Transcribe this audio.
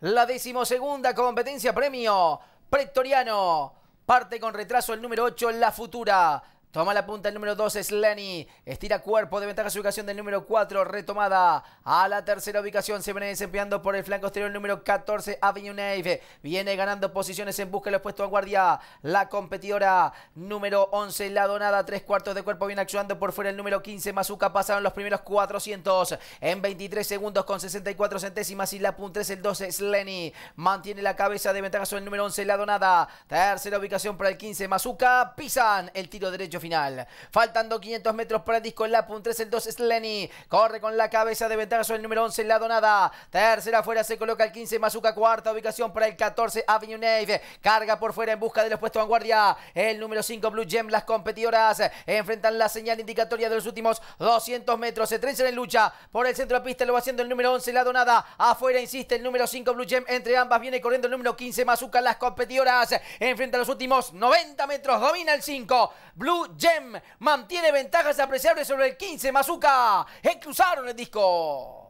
la decimosegunda competencia premio Pretoriano. Parte con retraso el número 8, La Futura. Toma la punta el número 2 es Lenny. Estira cuerpo de ventaja su ubicación del número 4. Retomada a la tercera ubicación. Se viene desempeñando por el flanco exterior el número 14 Avenue Nave. Viene ganando posiciones en busca de los puestos a guardia. La competidora número 11 La Donada. Tres cuartos de cuerpo viene actuando por fuera el número 15 Mazuka. Pasaron los primeros 400 en 23 segundos con 64 centésimas. Y la punta es el 12 es Lenny. Mantiene la cabeza de ventaja sobre el número 11 La Donada. Tercera ubicación para el 15 Mazuka. Pisan el tiro derecho final. Faltando 500 metros para el disco la punta 3 el 2 es Lenny. Corre con la cabeza de ventaja sobre el número 11 la donada. Tercera fuera se coloca el 15 Mazuka. Cuarta ubicación para el 14 Avenue Nave. Carga por fuera en busca de los puestos vanguardia. El número 5 Blue Gem. Las competidoras enfrentan la señal indicatoria de los últimos 200 metros. Se trenchan en lucha por el centro de pista. Lo va haciendo el número 11 la donada. Afuera insiste el número 5 Blue Gem. Entre ambas viene corriendo el número 15 Mazuka. Las competidoras enfrentan los últimos 90 metros. Domina el 5 Gem mantiene ventajas apreciables sobre el 15 Mazuka. Cruzaron el disco.